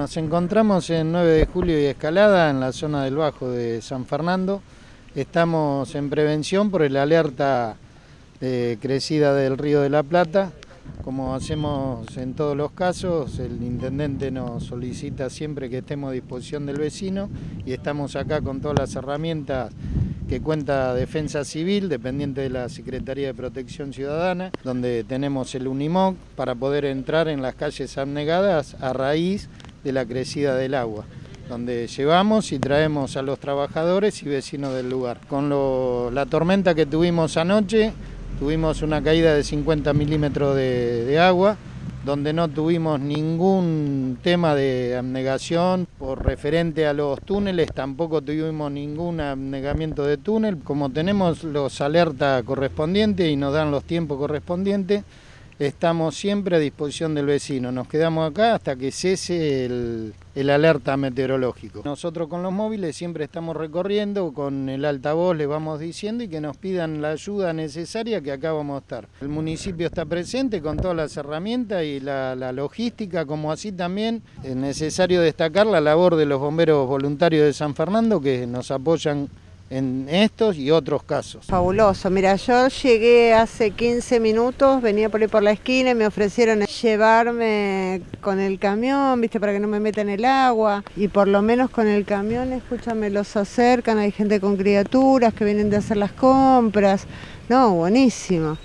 Nos encontramos en 9 de julio y Escalada, en la zona del Bajo de San Fernando. Estamos en prevención por el alerta de crecida del río de la Plata. Como hacemos en todos los casos, el intendente nos solicita siempre que estemos a disposición del vecino y estamos acá con todas las herramientas que cuenta Defensa Civil, dependiente de la Secretaría de Protección Ciudadana, donde tenemos el Unimoc para poder entrar en las calles abnegadas a raíz de la crecida del agua, donde llevamos y traemos a los trabajadores y vecinos del lugar. Con la tormenta que tuvimos anoche, tuvimos una caída de 50 milímetros de, agua, donde no tuvimos ningún tema de abnegación por referente a los túneles, tampoco tuvimos ningún abnegamiento de túnel, como tenemos los alertas correspondientes y nos dan los tiempos correspondientes, estamos siempre a disposición del vecino. Nos quedamos acá hasta que cese el, alerta meteorológico. Nosotros con los móviles siempre estamos recorriendo, con el altavoz le vamos diciendo y que nos pidan la ayuda necesaria que acá vamos a estar. El municipio está presente con todas las herramientas y la, la logística, como así también es necesario destacar la labor de los bomberos voluntarios de San Fernando que nos apoyan en estos y otros casos. Fabuloso, mira, yo llegué hace 15 minutos, venía por ahí por la esquina y me ofrecieron llevarme con el camión, viste, para que no me metan el agua, y por lo menos con el camión, escúchame, los acercan, hay gente con criaturas que vienen de hacer las compras, no, buenísimo.